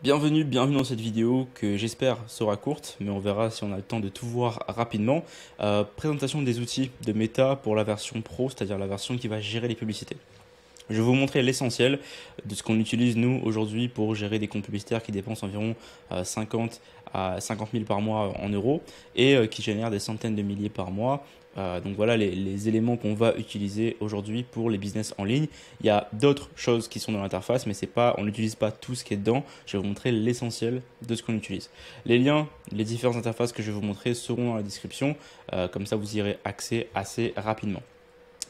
Bienvenue, bienvenue dans cette vidéo que j'espère sera courte, mais on verra si on a le temps de tout voir rapidement. Euh, présentation des outils de Meta pour la version Pro, c'est-à-dire la version qui va gérer les publicités. Je vais vous montrer l'essentiel de ce qu'on utilise nous aujourd'hui pour gérer des comptes publicitaires qui dépensent environ 50 euh, à 50 000 par mois en euros et euh, qui génèrent des centaines de milliers par mois euh, donc voilà les, éléments qu'on va utiliser aujourd'hui pour les business en ligne. Il y a d'autres choses qui sont dans l'interface, mais c'est pas, on n'utilise pas tout ce qui est dedans. Je vais vous montrer l'essentiel de ce qu'on utilise. Les liens, les différentes interfaces que je vais vous montrer seront dans la description. Comme ça, vous y aurez accès assez rapidement.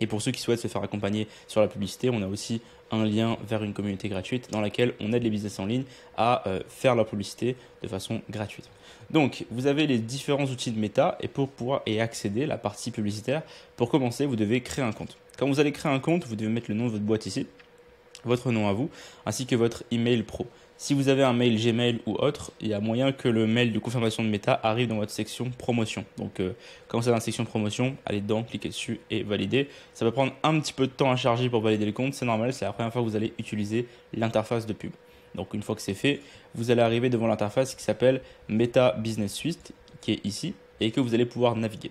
Et pour ceux qui souhaitent se faire accompagner sur la publicité, on a aussi un lien vers une communauté gratuite dans laquelle on aide les business en ligne à euh, faire leur publicité de façon gratuite. Donc, vous avez les différents outils de méta et pour pouvoir y accéder, la partie publicitaire, pour commencer, vous devez créer un compte. Quand vous allez créer un compte, vous devez mettre le nom de votre boîte ici, votre nom à vous, ainsi que votre email pro. Si vous avez un mail Gmail ou autre, il y a moyen que le mail de confirmation de méta arrive dans votre section promotion. Donc euh, quand vous dans la section promotion, allez dedans, cliquez dessus et validez. Ça va prendre un petit peu de temps à charger pour valider le compte, c'est normal, c'est la première fois que vous allez utiliser l'interface de pub. Donc une fois que c'est fait, vous allez arriver devant l'interface qui s'appelle Meta Business Suite, qui est ici et que vous allez pouvoir naviguer.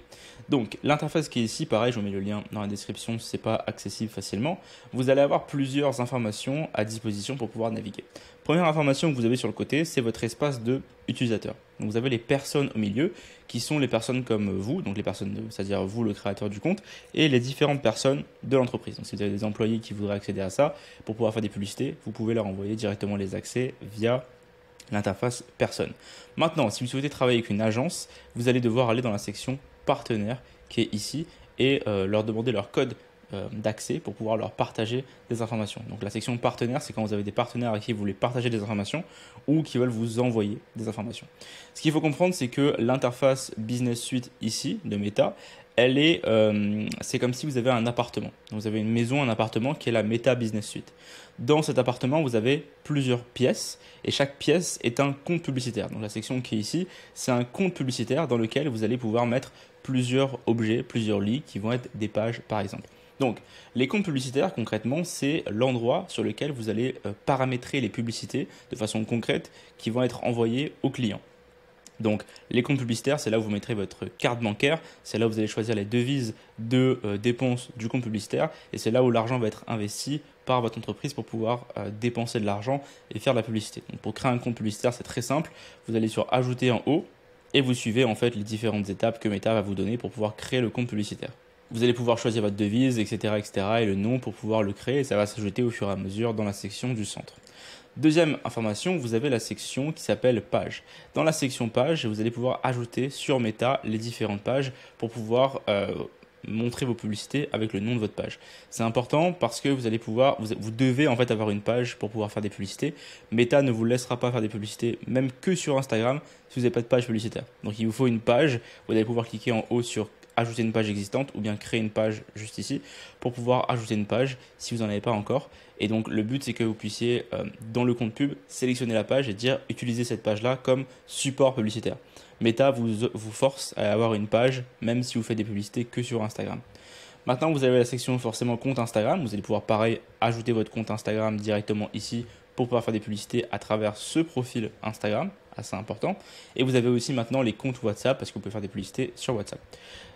Donc l'interface qui est ici, pareil, je vous mets le lien dans la description si ce n'est pas accessible facilement. Vous allez avoir plusieurs informations à disposition pour pouvoir naviguer. Première information que vous avez sur le côté, c'est votre espace de utilisateur. Donc vous avez les personnes au milieu qui sont les personnes comme vous, donc les personnes, c'est-à-dire vous le créateur du compte, et les différentes personnes de l'entreprise. Donc si vous avez des employés qui voudraient accéder à ça pour pouvoir faire des publicités, vous pouvez leur envoyer directement les accès via l'interface personne. Maintenant, si vous souhaitez travailler avec une agence, vous allez devoir aller dans la section partenaire qui est ici et euh, leur demander leur code euh, d'accès pour pouvoir leur partager des informations. Donc la section partenaire, c'est quand vous avez des partenaires à qui vous voulez partager des informations ou qui veulent vous envoyer des informations. Ce qu'il faut comprendre, c'est que l'interface Business Suite ici de Meta, elle est, euh, c'est comme si vous avez un appartement. vous avez une maison, un appartement qui est la Meta Business Suite. Dans cet appartement, vous avez plusieurs pièces et chaque pièce est un compte publicitaire. Donc la section qui est ici, c'est un compte publicitaire dans lequel vous allez pouvoir mettre plusieurs objets, plusieurs lits qui vont être des pages par exemple. Donc, les comptes publicitaires, concrètement, c'est l'endroit sur lequel vous allez euh, paramétrer les publicités de façon concrète qui vont être envoyées aux clients. Donc les comptes publicitaires, c'est là où vous mettrez votre carte bancaire, c'est là où vous allez choisir les devises de euh, dépenses du compte publicitaire, et c'est là où l'argent va être investi par votre entreprise pour pouvoir euh, dépenser de l'argent et faire de la publicité. Donc pour créer un compte publicitaire, c'est très simple, vous allez sur Ajouter en haut, et vous suivez en fait les différentes étapes que Meta va vous donner pour pouvoir créer le compte publicitaire. Vous allez pouvoir choisir votre devise, etc., etc., et le nom pour pouvoir le créer, et ça va s'ajouter au fur et à mesure dans la section du centre. Deuxième information, vous avez la section qui s'appelle page. Dans la section page, vous allez pouvoir ajouter sur Meta les différentes pages pour pouvoir euh, montrer vos publicités avec le nom de votre page. C'est important parce que vous allez pouvoir, vous, devez en fait avoir une page pour pouvoir faire des publicités. Meta ne vous laissera pas faire des publicités, même que sur Instagram, si vous n'avez pas de page publicitaire. Donc il vous faut une page. Vous allez pouvoir cliquer en haut sur ajouter une page existante ou bien créer une page juste ici pour pouvoir ajouter une page si vous n'en avez pas encore. Et donc le but c'est que vous puissiez euh, dans le compte pub sélectionner la page et dire utiliser cette page là comme support publicitaire. Meta vous, vous force à avoir une page même si vous faites des publicités que sur Instagram. Maintenant vous avez la section forcément compte Instagram. Vous allez pouvoir pareil ajouter votre compte Instagram directement ici pour pouvoir faire des publicités à travers ce profil Instagram, assez important. Et vous avez aussi maintenant les comptes WhatsApp parce que vous pouvez faire des publicités sur WhatsApp.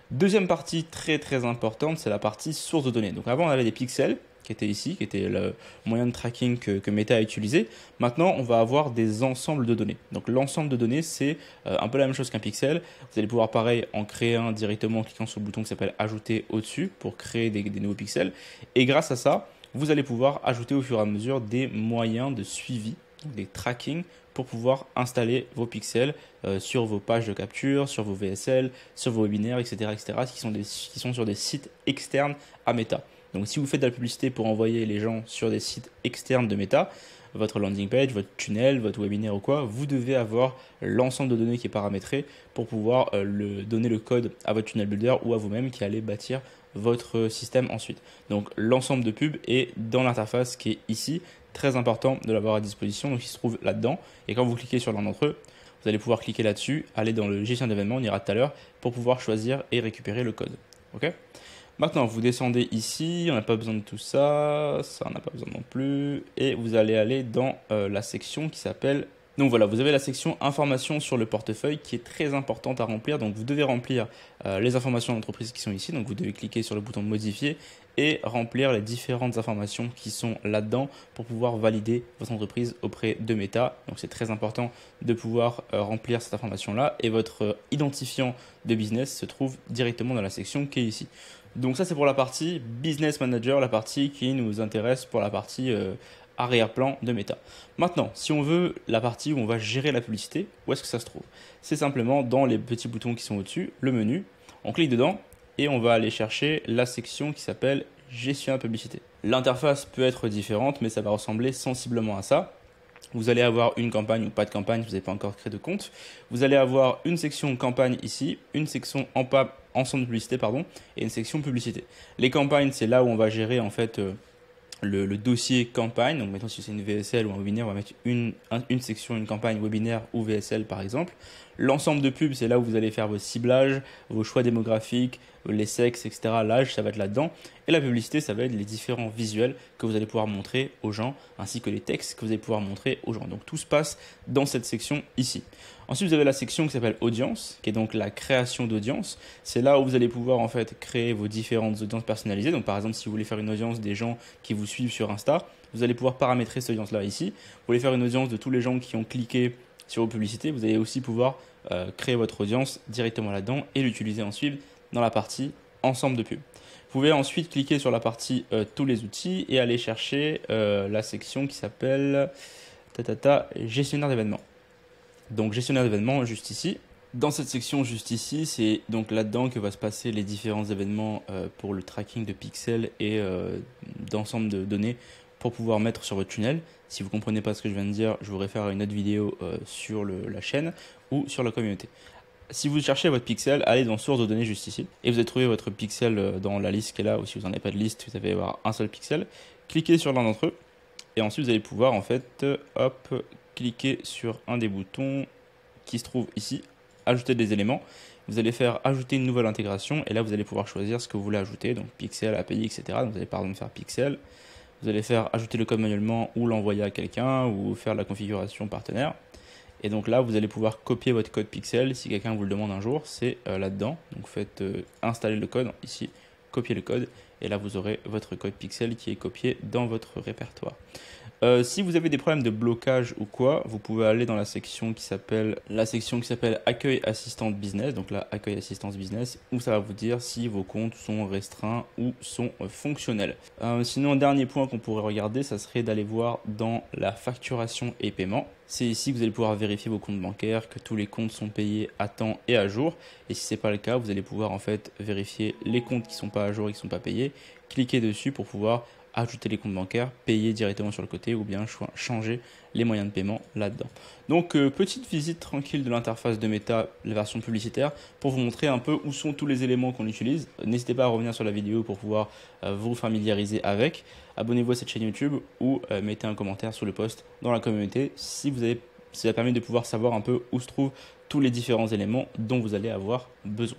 Deuxième partie très très importante, c'est la partie source de données. Donc avant on avait des pixels qui étaient ici, qui étaient le moyen de tracking que, Meta a utilisé. Maintenant on va avoir des ensembles de données. Donc l'ensemble de données c'est euh, un peu la même chose qu'un pixel. Vous allez pouvoir pareil en créer un directement en cliquant sur le bouton qui s'appelle ajouter au-dessus pour créer des, des nouveaux pixels. Et grâce à ça, vous allez pouvoir ajouter au fur et à mesure des moyens de suivi, des tracking pour pouvoir installer vos pixels euh, sur vos pages de capture, sur vos VSL, sur vos webinaires, etc., etc., qui sont, des, qui sont sur des sites externes à Meta. Donc si vous faites de la publicité pour envoyer les gens sur des sites externes de Meta, votre landing page, votre tunnel, votre webinaire ou quoi, vous devez avoir l'ensemble de données qui est paramétré pour pouvoir euh, le, donner le code à votre tunnel builder ou à vous-même qui allez bâtir votre système ensuite. Donc l'ensemble de pubs est dans l'interface qui est ici très important de l'avoir à disposition, donc il se trouve là-dedans. Et quand vous cliquez sur l'un d'entre eux, vous allez pouvoir cliquer là-dessus, aller dans le gestion d'événements, on ira tout à l'heure, pour pouvoir choisir et récupérer le code. Ok? Maintenant, vous descendez ici, on n'a pas besoin de tout ça, ça on n'a pas besoin non plus, et vous allez aller dans euh, la section qui s'appelle Donc voilà, vous avez la section informations sur le portefeuille qui est très importante à remplir. Donc vous devez remplir euh, les informations d'entreprise qui sont ici. Donc vous devez cliquer sur le bouton modifier et remplir les différentes informations qui sont là-dedans pour pouvoir valider votre entreprise auprès de Meta. Donc c'est très important de pouvoir euh, remplir cette information-là et votre euh, identifiant de business se trouve directement dans la section qui est ici. Donc ça c'est pour la partie Business Manager, la partie qui nous intéresse pour la partie arrière-plan de méta. Maintenant, si on veut la partie où on va gérer la publicité, où est-ce que ça se trouve? C'est simplement dans les petits boutons qui sont au-dessus, le menu, on clique dedans et on va aller chercher la section qui s'appelle gestion de publicité. L'interface peut être différente, mais ça va ressembler sensiblement à ça. Vous allez avoir une campagne ou pas de campagne, vous n'avez pas encore créé de compte. Vous allez avoir une section campagne ici, une section en ensemble de publicité, pardon, et une section publicité. Les campagnes, c'est là où on va gérer en fait euh, le, dossier campagne. Donc maintenant, si c'est une VSL ou un webinaire, on va mettre une, une section, une campagne webinaire ou VSL par exemple. L'ensemble de pubs, c'est là où vous allez faire vos ciblages, vos choix démographiques, les sexes, etc. L'âge, ça va être là-dedans. Et la publicité, ça va être les différents visuels que vous allez pouvoir montrer aux gens, ainsi que les textes que vous allez pouvoir montrer aux gens. Donc tout se passe dans cette section ici. Ensuite, vous avez la section qui s'appelle audience, qui est donc la création d'audience. C'est là où vous allez pouvoir en fait créer vos différentes audiences personnalisées. Donc par exemple, si vous voulez faire une audience des gens qui vous suivent sur Insta, vous allez pouvoir paramétrer cette audience-là ici. Vous voulez faire une audience de tous les gens qui ont cliqué sur vos publicités, vous allez aussi pouvoir euh, créer votre audience directement là-dedans et l'utiliser ensuite dans la partie ensemble de pubs. Vous pouvez ensuite cliquer sur la partie euh, tous les outils et aller chercher euh, la section qui s'appelle gestionnaire d'événements. Donc gestionnaire d'événements juste ici. Dans cette section juste ici, c'est donc là-dedans que va se passer les différents événements pour le tracking de pixels et d'ensemble de données pour pouvoir mettre sur votre tunnel. Si vous ne comprenez pas ce que je viens de dire, je vous réfère à une autre vidéo euh, sur la chaîne ou sur la communauté. Si vous cherchez votre pixel, allez dans source de données juste ici et vous allez trouver votre pixel euh, dans la liste qui est là ou si vous n'en avez pas de liste, vous allez avoir un seul pixel. Cliquez sur l'un d'entre eux et ensuite vous allez pouvoir en fait hop cliquer sur un des boutons qui se trouve ici, ajouter des éléments. Vous allez faire ajouter une nouvelle intégration et là vous allez pouvoir choisir ce que vous voulez ajouter, donc pixel, API, etc. Donc vous allez par exemple faire pixel, vous allez faire ajouter le code manuellement ou l'envoyer à quelqu'un ou faire la configuration partenaire. Et donc là, vous allez pouvoir copier votre code pixel. Si quelqu'un vous le demande un jour, c'est euh, là-dedans. Donc faites euh, installer le code ici, copier le code. Et là, vous aurez votre code pixel qui est copié dans votre répertoire. Euh, si vous avez des problèmes de blocage ou quoi, vous pouvez aller dans la section qui s'appelle la section qui s'appelle accueil assistante business, donc là accueil assistance business, où ça va vous dire si vos comptes sont restreints ou sont fonctionnels. Euh, sinon, un dernier point qu'on pourrait regarder, ça serait d'aller voir dans la facturation et paiement. C'est ici que vous allez pouvoir vérifier vos comptes bancaires, que tous les comptes sont payés à temps et à jour. Et si ce n'est pas le cas, vous allez pouvoir en fait vérifier les comptes qui ne sont pas à jour et qui ne sont pas payés. Cliquez dessus pour pouvoir ajouter les comptes bancaires, payer directement sur le côté ou bien changer les moyens de paiement là-dedans. Donc euh, petite visite tranquille de l'interface de Meta, la version publicitaire, pour vous montrer un peu où sont tous les éléments qu'on utilise. N'hésitez pas à revenir sur la vidéo pour pouvoir euh, vous familiariser avec. Abonnez-vous à cette chaîne YouTube ou euh, mettez un commentaire sur le post dans la communauté si vous avez, ça permet de pouvoir savoir un peu où se trouvent tous les différents éléments dont vous allez avoir besoin.